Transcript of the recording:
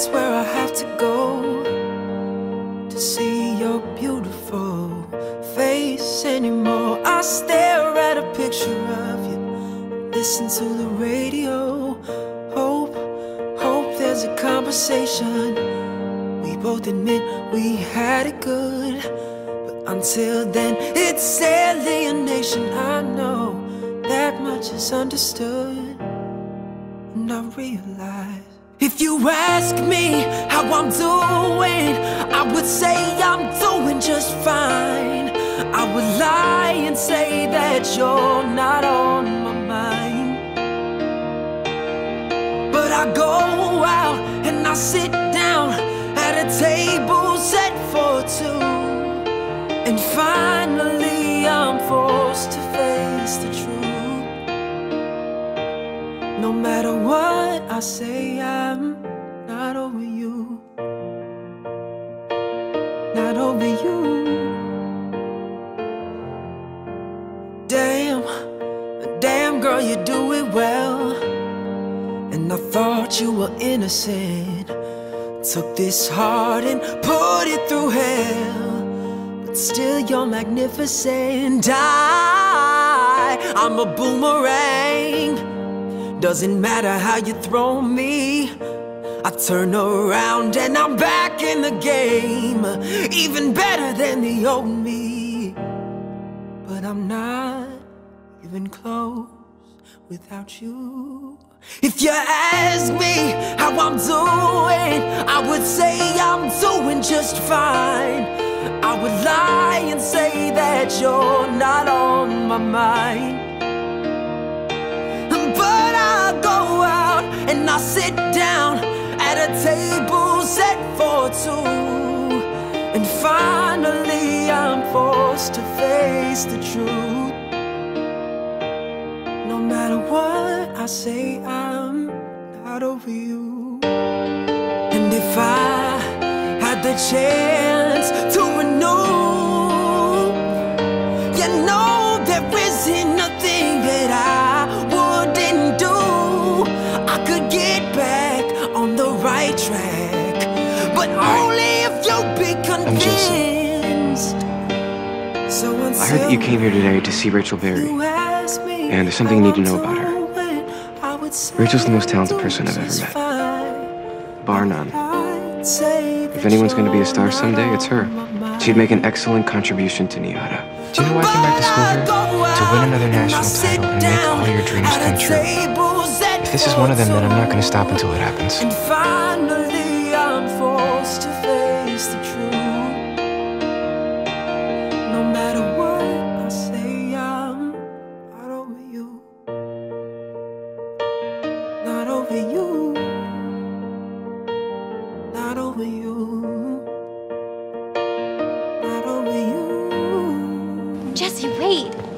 that's where I have to go to see your beautiful face anymore. I stare at a picture of you, listen to the radio, hope, hope there's a conversation. We both admit we had it good, but until then, it's alienation. I know that much is understood, and I realize. If you ask me how I'm doing, I would say I'm doing just fine. I would lie and say that you're not on my mind. But I go out and I sit down at a table set for two. And finally, No matter what I say, I'm not over you. Not over you. Damn, damn girl, you do it well. And I thought you were innocent. Took this heart and put it through hell. But still, you're magnificent. I, I'm a boomerang. Doesn't matter how you throw me. I turn around and I'm back in the game. Even better than the old me. But I'm not even close without you. If you ask me how I'm doing, I would say I'm doing just fine. I would lie and say that you're not on my mind. But I sit down at a table set for two. And finally, I'm forced to face the truth. No matter what I say, I'm not over you. And if I had the chance but only if you be convinced. I heard that you came here today to see Rachel Berry. and there's something you need to know about her. Rachel's the most talented person I've ever met. Bar none. If anyone's gonna be a star someday, it's her. She'd make an excellent contribution to NYADA. Do you know why I came back to school here? To win another national title and make all your dreams come true. If this is one of them, then I'm not gonna stop until it happens. Over you. Not over you. Not over you. Jesse, wait.